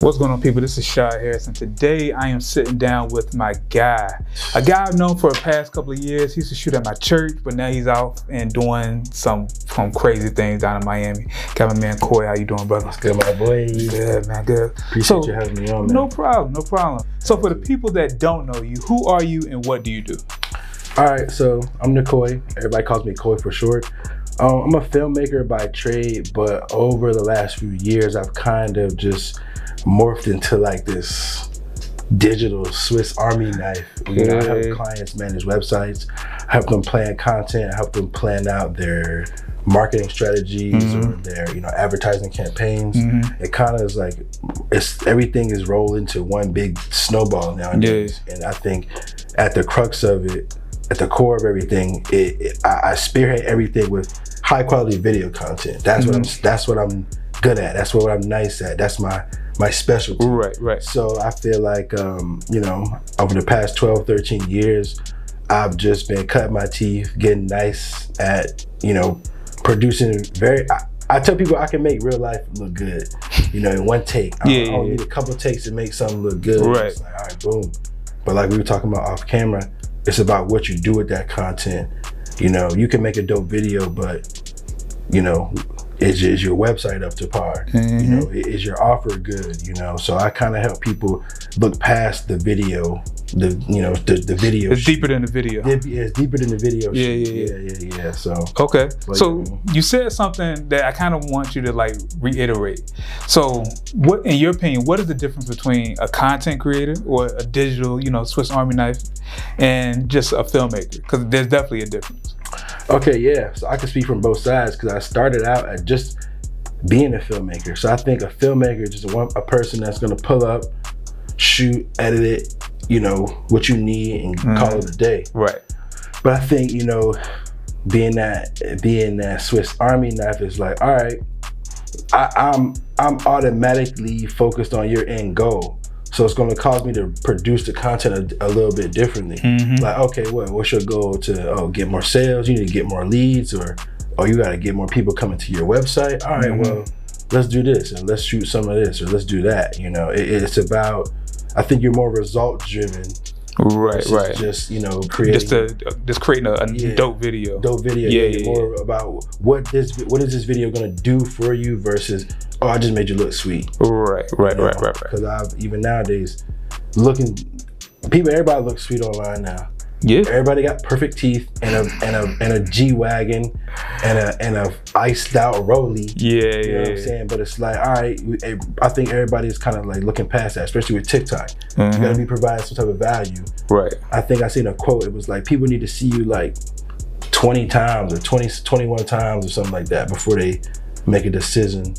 What's going on, people? This is Shod Harris, and today I am sitting down with my guy. A guy I've known for the past couple of years. He used to shoot at my church, but now he's out and doing some some crazy things down in Miami. Got my man Koi. How you doing, brother? Good, my boy. Good, man. Good. Appreciate So- you having me on, man. No problem. No problem. So, for the people that don't know you, who are you and what do you do? All right, so I'm Nykoi. Everybody calls me Koi for short. Um, I'm a filmmaker by trade, but over the last few years, I've kind of just morphed into like this digital Swiss Army knife. You know, I help clients manage websites, help them plan content, help them plan out their marketing strategies or their you know advertising campaigns. It kind of is like it's everything is rolled into one big snowball nowadays, and I think at the crux of it, at the core of everything, it, it I, I spearhead everything with high quality video content. That's what I'm. That's what I'm good at. That's what I'm nice at. That's my my specialty. Right, right. So I feel like, um, you know, over the past 12, 13 years, I've just been cutting my teeth, getting nice at, you know, producing very. I, I tell people I can make real life look good, you know, in one take. I, Yeah, I don't yeah, need a couple takes to make something look good. Right. It's like, all right, boom. But like we were talking about off camera, it's about what you do with that content. You know, you can make a dope video, but you know, is, is your website up to par? You mm-hmm. know, is your offer good? You know, so I kind of help people look past the video, the you know, the, the video. It's shoot. deeper than the video. It- It's deeper than the video. Yeah, yeah, yeah, yeah, yeah. So Okay. Like, so you said something that I kind of want you to like reiterate. So what in your opinion, what is the difference between a content creator or a digital, you know, Swiss Army knife and just a filmmaker? Because there's definitely a difference. Okay, yeah. So I can speak from both sides because I started out at just being a filmmaker. So I think a filmmaker is just one a person that's gonna pull up, shoot, edit it, you know, what you need and call it a mm-hmm. day. Right. But I think, you know, being that being that Swiss Army knife is like, all right, I, I'm I'm automatically focused on your end goal. So it's going to cause me to produce the content a, a little bit differently. Mm-hmm. Like, okay, what what's your goal to oh get more sales? You need to get more leads, or oh you got to get more people coming to your website. All right, mm-hmm. well let's do this and let's shoot some of this or let's do that. You know, it, it's about. I think you're more result driven. Right. Right. Just you know creating Just to just creating a, a Yeah. dope video. dope video. Yeah, Yeah, yeah, more about what this what is this video gonna do for you versus oh I just made you look sweet. Right. Right. Right. Right. Right. Because I've even nowadays looking people everybody looks sweet online now. Yeah. Everybody got perfect teeth and a and a and a G wagon and a and a iced out rolly. Yeah. You know Yeah. what I'm saying? But it's like, all right, eh, I think everybody's kind of like looking past that, especially with TikTok. You Mhm. gotta be providing some type of value. Right. I think I seen a quote. It was like people need to see you like 20 times or 20, 21 times or something like that before they make a decision.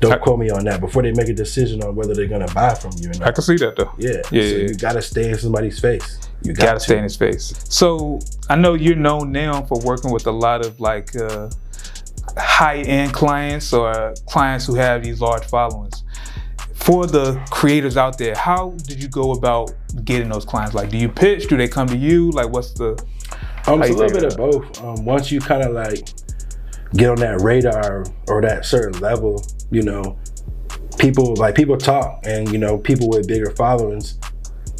Don't quote me on that. Before they make a decision on whether they're gonna buy from you or I can see that though. Yeah. Yeah, So yeah. you gotta stay in somebody's face. You got gotta to. stay in his face. So I know you're known now for working with a lot of like uh, high end clients or clients who have these large followings. For the creators out there, how did you go about getting those clients? Like, do you pitch? Do they come to you? Like, what's the Um, it's a little bit of both. Um, once you kind of like get on that radar or that certain level, you know, people like people talk, and you know, people with bigger followings,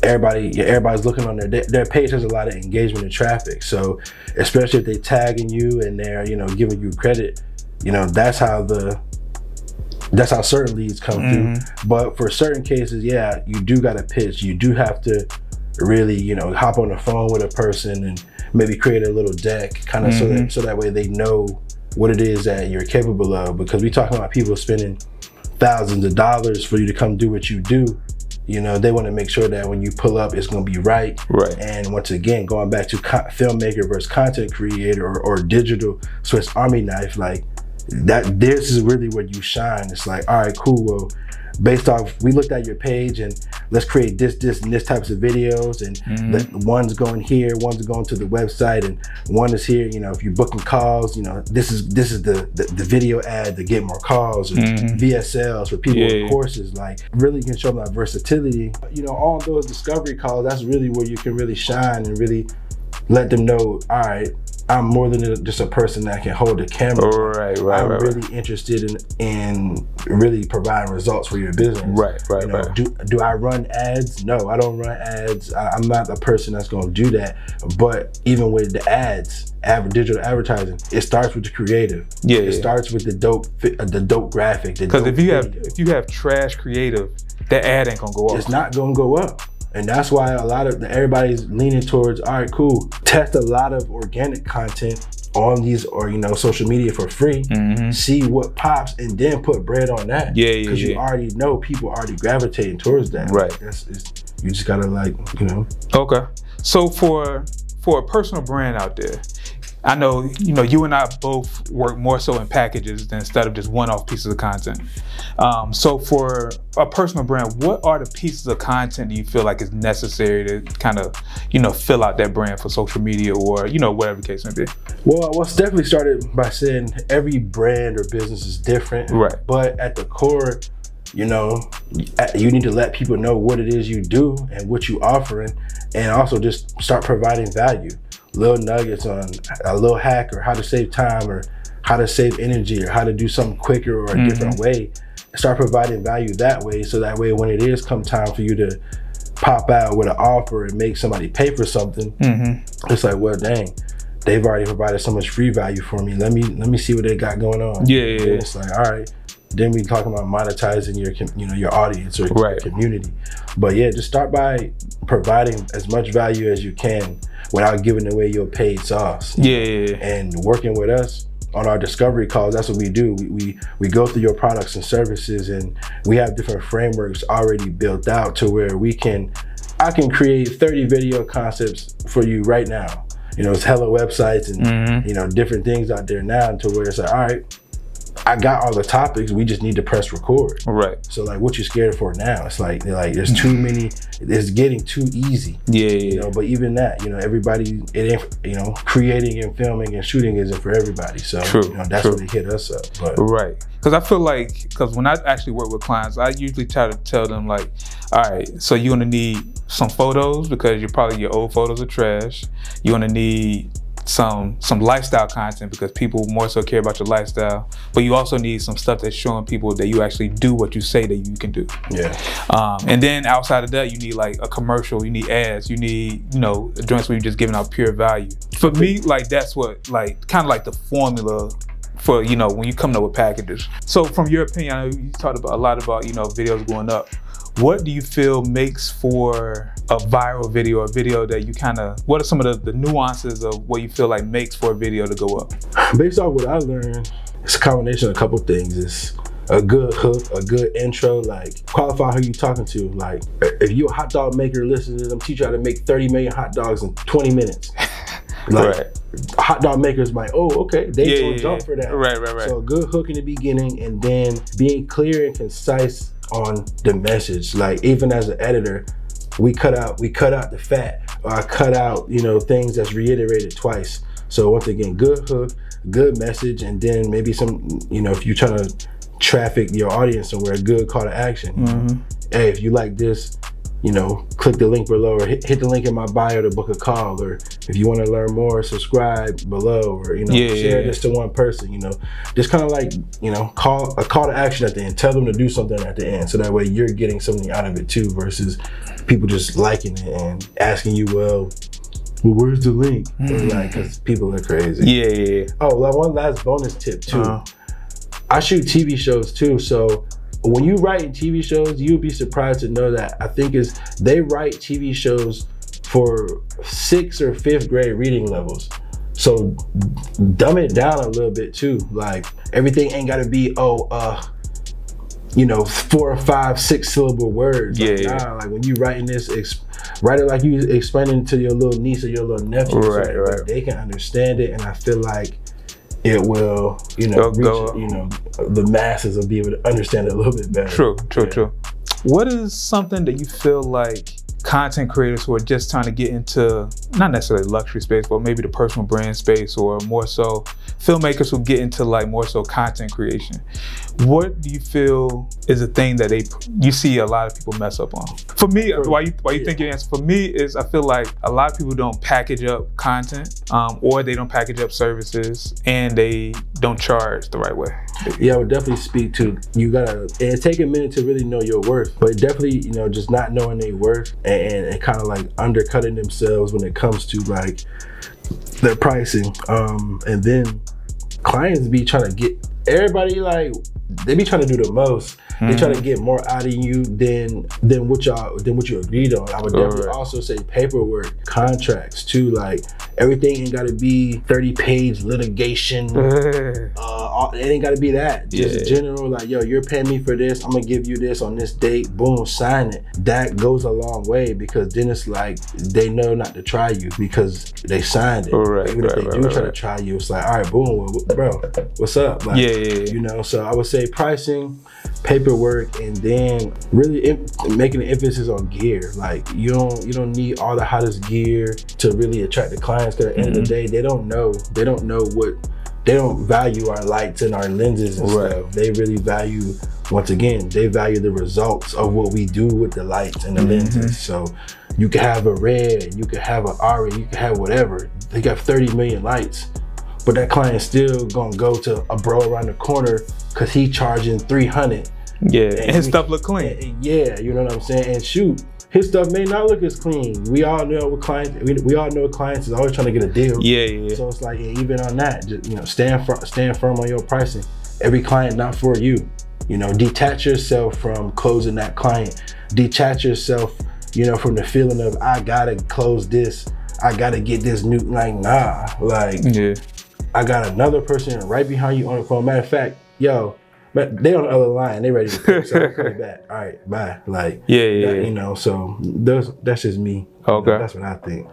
everybody, everybody's looking on their their page has a lot of engagement and traffic. So, especially if they tagging you and they're you know giving you credit, you know, that's how the that's how certain leads come through. Mm-hmm. But for certain cases, yeah, you do got to pitch. You do have to really, you know, hop on the phone with a person and maybe create a little deck, kind of so that mm-hmm. so that way they know what it is that you're capable of. Because we talking about people spending thousands of dollars for you to come do what you do. You know, they want to make sure that when you pull up, it's going to be right. Right. And once again, going back to co- filmmaker versus content creator or, or digital Swiss Army knife, like that, this is really where you shine. It's like, all right, cool. Well, based off, we looked at your page and let's create this, this, and this types of videos. And mm-hmm. let, one's going here, one's going to the website, and one is here. You know, if you're booking calls, you know, this is this is the the, the video ad to get more calls, or mm-hmm. VSLs for people Yeah, with yeah. courses. Like, really can show them that versatility. You know, all those discovery calls. That's really where you can really shine and really let them know. All right, I'm more than a, just a person that can hold the camera. Right, right, I'm right, really right. interested in in really providing results for your business. Right, right, You know, right. do do I run ads? No, I don't run ads. I, I'm not the person that's going to do that. But even with the ads, adver- digital advertising, it starts with the creative. Yeah, it yeah. starts with the dope, uh, the dope graphic. Because if you have if you have trash creative, that ad ain't gonna go up. it's not gonna go up. And that's why a lot of everybody's leaning towards, all right, cool. Test a lot of organic content on these or you know social media for free. Mhm. See what pops, and then put bread on that. Yeah, yeah, Because you yeah. already know people already gravitating towards that. Right. That's it's, you just gotta like you know. Okay. So for for a personal brand out there, I know you know you and I both work more so in packages than instead of just one-off pieces of content. Um, so for a personal brand, what are the pieces of content that you feel like is necessary to kind of you know fill out that brand for social media or you know whatever the case may be? Well, well, it's definitely started by saying every brand or business is different. Right. But at the core, you know, you need to let people know what it is you do and what you offering, and also just start providing value. Little nuggets on a little hack or how to save time or how to save energy or how to do something quicker or a different way. Start providing value that way, so that way when it is come time for you to pop out with an offer and make somebody pay for something, Mm-hmm. it's like, well, dang, they've already provided so much free value for me. Let me let me see what they got going on. Yeah, yeah, yeah. It's like, all right. Then we talking about monetizing your, you know, your audience or Right. your community. But yeah, just start by providing as much value as you can without giving away your paid sauce. Yeah, yeah, yeah. And working with us on our discovery calls, that's what we do. We, we we go through your products and services, and we have different frameworks already built out to where we can, I can create 30 video concepts for you right now. You know, it's hella websites and Mhm. you know different things out there now to where it's like, all right, I got all the topics. We just need to press record. Right. So like, what you scared for now? It's like like there's too many. It's getting too easy. Yeah, yeah, You know, but even that, you know, everybody, it ain't, you know, creating and filming and shooting isn't for everybody. So, True, you know, that's true. what it hit us up. But Right. Because I feel like, because when I actually work with clients, I usually try to tell them, like, all right, so you're going to need some photos because you're probably your old photos are trash. You're going to need some some lifestyle content because people more so care about your lifestyle but you also need some stuff that's showing people that you actually do what you say that you can do yeah, um, and then outside of that, you need like a commercial, you need ads, you need, you know, joints where you're just giving out pure value. For me, like that's what like kind of like the formula for, you know, when you come up with packages. So from your opinion, I know you talked about a lot about, you know, videos going up. What do you feel makes for a viral video, a video that you kind of, what are some of the, the nuances of what you feel like makes for a video to go up? based off what I learned, it's a combination of a couple things. It's a good hook, a good intro, like qualify who you talking to. Like if you a hot dog maker, listen to them teach you how to make 30 million hot dogs in 20 minutes. Like Right. hot dog makers might, oh, okay, they Yeah, yeah, jump yeah. for that. Right, right, right. So a good hook in the beginning and then being clear and concise on the message. Like even as an editor, we cut out we cut out the fat or I cut out, you know, things that's reiterated twice. So once again, good hook, good message, and then maybe some, you know, if you're trying to traffic your audience somewhere, good call to action. Mm-hmm. Hey, if you like this, you know, click the link below or hit, hit the link in my bio to book a call. Or if you want to learn more, subscribe below or, you know, Yeah, share yeah, this to one person, you know, just kind of like, you know, call a call to action at the end. Tell them to do something at the end. So that way you're getting something out of it too versus people just liking it and asking you, well, well, where's the link? Or like, because people are crazy. Yeah, yeah, yeah. Oh, well, one last bonus tip too. Uh-huh. I shoot TV shows too, so when you write in TV shows, you'll be surprised to know that I think is they write TV shows for sixth or fifth grade reading levels. So dumb it down a little bit too. Like everything ain't gotta be oh uh you know four or five six syllable words. Like, Yeah, yeah. nah, like when you writing this, write it like you explaining to your little niece or your little nephew, Right, that right. they can understand it. And I feel like it will, you know, Go- reach, go- you know, the masses will be able to understand it a little bit better. True, true, Yeah. true. What is something that you feel like content creators who are just trying to get into not necessarily luxury space, but maybe the personal brand space, or more so filmmakers who get into like more so content creation, what do you feel is a thing that they you see a lot of people mess up on? For me, why you why you think your answer? For me is I feel like a lot of people don't package up content, um, or they don't package up services, and they don't charge the right way. Yeah, I would definitely speak to you. Gotta it take a minute to really know your worth, but definitely you know just not knowing their worth and, and, and kind of like undercutting themselves when it comes to like their pricing. Um, and then clients be trying to get everybody like they be trying to do the most. They try to get more out of you than than what y'all than what you agreed on. I would definitely Alright. also say paperwork, contracts too. Like everything ain't got to be thirty page litigation. Uh, all- it ain't got to be that. Just Yeah. general, like, yo, you're paying me for this. I'm gonna give you this on this date. Boom, sign it. That goes a long way because then it's like they know not to try you because they signed it. Right, Even if right, they right, do right, try to try you, it's like, all right, boom, well, bro, what's up? Like, Yeah, yeah, yeah. You know, so I would say pricing, paperwork, and then really making an emphasis on gear. Like you don't you don't need all the hottest gear to really attract the clients. Because at the end Mm-hmm. of the day, they don't know they don't know what they don't value our lights and our lenses and Right. stuff. They really value once again they value the results of what we do with the lights and the Mm-hmm. lenses. So you can have a red, you can have an ARRI, you can have whatever. They got 30 million lights but that client's still gonna go to a bro around the corner because he charging 300 Yeah, and his stuff look clean. And- and yeah you know what i'm saying and shoot his stuff may not look as clean we all know what clients we, we all know clients is always trying to get a deal Yeah, yeah, yeah. so it's like yeah, even on that just you know stand firm stand firm on your pricing every client not for you you know detach yourself from closing that client detach yourself you know from the feeling of i gotta close this i gotta get this new like nah like Yeah. I got another person right behind you on the phone. Matter of fact, yo, but they on the other line. They ready to pick, so coming back. All right, bye. Like, Yeah, yeah, that- yeah. you know. So those, that's just me. Okay. That's what I think.